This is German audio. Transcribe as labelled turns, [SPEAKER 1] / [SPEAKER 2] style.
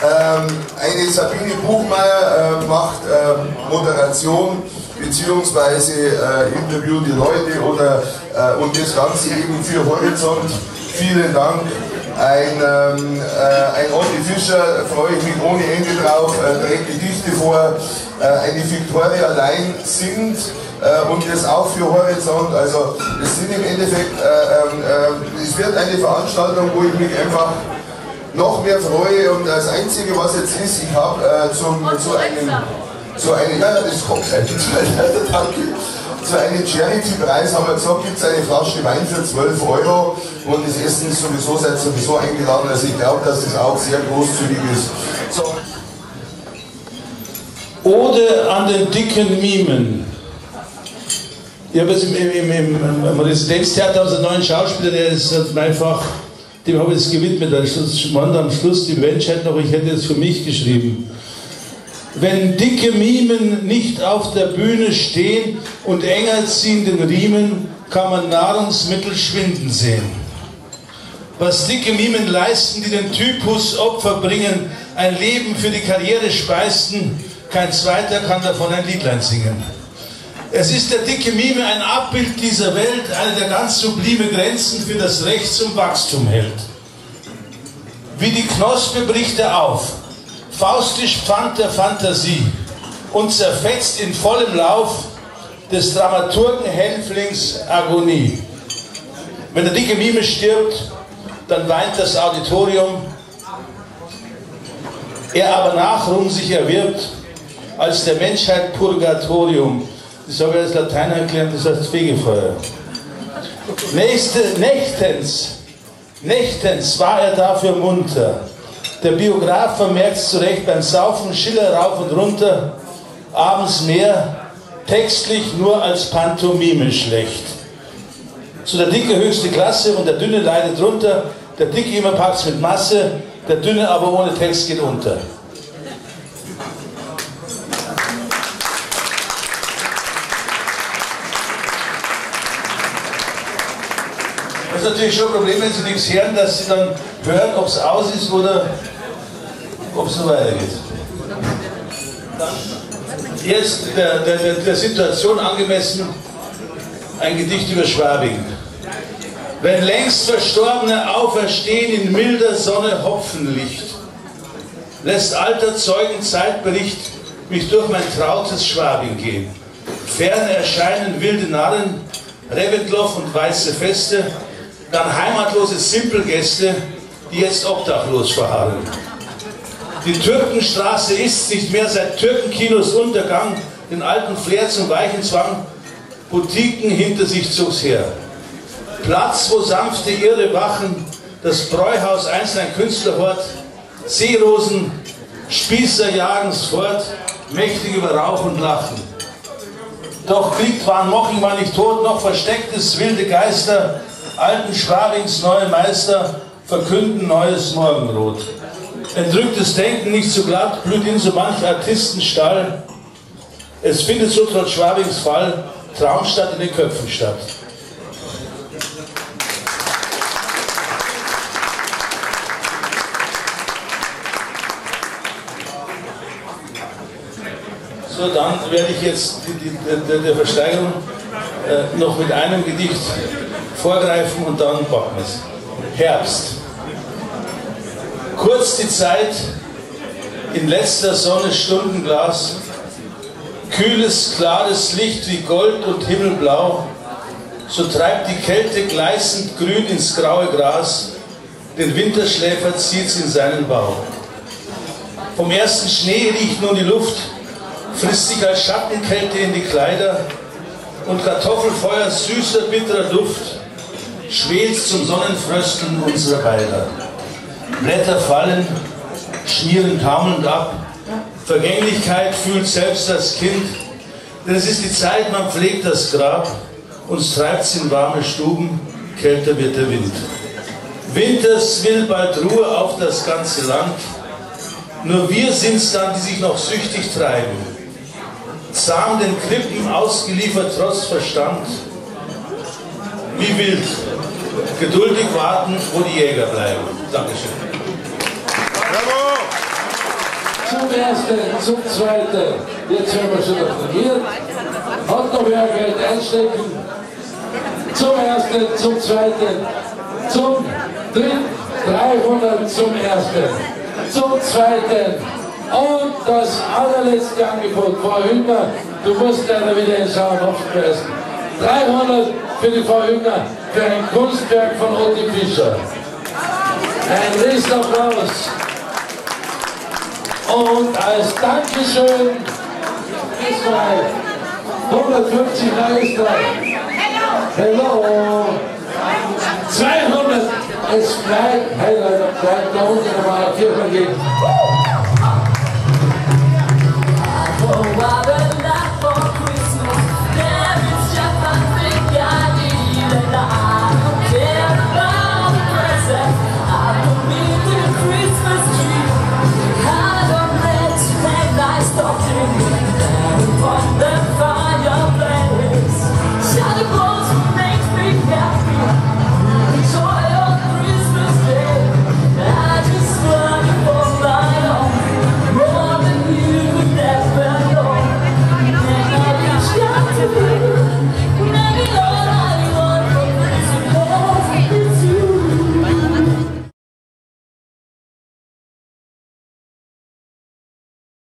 [SPEAKER 1] Ähm, eine Sabine Buchmeier äh, macht äh, Moderation beziehungsweise äh, interviewt die Leute oder, äh, und das Ganze eben für Horizont. Vielen Dank. Ein, ähm, äh, ein Otti Fischer, freue ich mich ohne Ende drauf, äh, trägt Gedichte vor. Äh, eine Victoria Lein singt und das auch für Horizont. Also es sind im Endeffekt, äh, äh, es wird eine Veranstaltung, wo ich mich einfach noch mehr freue und das Einzige, was jetzt ist, ich habe äh, zum, zu einem, zu einem, ja, das kommt gleich, danke, zu einem Charity-Preis haben wir gesagt, gibt es eine Flasche Wein für 12 Euro und das Essen ist sowieso, seid sowieso eingeladen, also ich glaube, dass das auch sehr großzügig ist. So.
[SPEAKER 2] Ode an den dicken Mimen. Ich habe es im, im, im, im Residenztheater aus der neuen Schauspieler, der ist mehrfach dem habe ich es gewidmet. Da stand am Schluss die Menschheit noch, ich hätte es für mich geschrieben. Wenn dicke Mimen nicht auf der Bühne stehen und enger ziehenden Riemen, kann man Nahrungsmittel schwinden sehen. Was dicke Mimen leisten, die den Typus Opfer bringen, ein Leben für die Karriere speisten, kein zweiter kann davon ein Liedlein singen. Es ist der dicke Mime ein Abbild dieser Welt, eine der ganz sublime Grenzen für das Recht zum Wachstum hält. Wie die Knospe bricht er auf, faustisch Pfand der Fantasie und zerfetzt in vollem Lauf des Dramaturgen Hänflings Agonie. Wenn der dicke Mime stirbt, dann weint das Auditorium, er aber nachrum sich erwirbt als der Menschheit Purgatorium ich habe jetzt Latein erklärt, das heißt Fegefeuer. Nächste, nächtens, nächtens war er dafür munter. Der Biograf vermerkt zu Recht beim Saufen Schiller rauf und runter, abends mehr, textlich nur als Pantomime schlecht. So der Dicke höchste Klasse und der Dünne leidet drunter, der Dicke immer packt's mit Masse, der Dünne aber ohne Text geht unter. Das ist natürlich schon ein Problem, wenn Sie nichts hören, dass Sie dann hören, ob es aus ist oder ob es so weitergeht. Jetzt der, der, der, Situation angemessen ein Gedicht über Schwabing. Wenn längst Verstorbene auferstehen in milder Sonne Hopfenlicht, lässt alter Zeugen Zeitbericht mich durch mein trautes Schwabing gehen. Fern erscheinen wilde Narren, Reventlow und weiße Feste, dann heimatlose Simpelgäste, die jetzt obdachlos verharren. Die Türkenstraße ist nicht mehr seit Türkenkinos Untergang, den alten Flair zum weichen Zwang, Boutiquen hinter sich zog's her. Platz, wo sanfte Irre wachen, das Bräuhaus einst ein Künstlerhort, Seerosen, Spießer jagen's fort, mächtig über Rauch und Lachen. Doch Krieg waren Moching war nicht tot, noch verstecktes wilde Geister, alten Schwabings neue Meister verkünden neues Morgenrot. Entrücktes Denken nicht zu glatt, blüht in so manch Artistenstall. Es findet so trotz Schwabings Fall Traumstadt in den Köpfen statt. So, dann werde ich jetzt die, die, die, der Versteigerung äh, noch mit einem Gedicht vorgreifen und dann wir es. Herbst. Kurz die Zeit, in letzter Sonne Stundenglas, kühles, klares Licht wie Gold und Himmelblau, so treibt die Kälte gleißend grün ins graue Gras, den Winterschläfer zieht's in seinen Bau. Vom ersten Schnee riecht nun die Luft, frisst sich als Schattenkälte in die Kleider und Kartoffelfeuer süßer, bitterer Duft schwelt zum Sonnenfrösteln unserer Wälder. Blätter fallen, schmieren taumelnd ab. Vergänglichkeit fühlt selbst das Kind. Denn es ist die Zeit, man pflegt das Grab. Uns treibt's in warme Stuben, kälter wird der Wind. Winters will bald Ruhe auf das ganze Land. Nur wir sind's dann, die sich noch süchtig treiben. Zahm den Krippen ausgeliefert trotz Verstand. Wie wild geduldig warten, wo die Jäger bleiben. Dankeschön. Bravo!
[SPEAKER 3] zum ersten, zum zweiten. Jetzt werden wir schon trainiert. Hat noch wer Geld einstecken? Zum ersten, zum zweiten, zum dritten, 300 zum ersten, zum zweiten und das allerletzte Angebot. Frau Hübner, du musst leider wieder in Schauenhofen pressen. 300 für die Frau Hübner für ein Kunstwerk von Otti Fischer. Ein Riesenapplaus. Und als Dankeschön Israel. 150 nach Österreich. Hello. 200. Es bleibt heller. Bleibt da unten nochmal. Viermal gehen. Oh,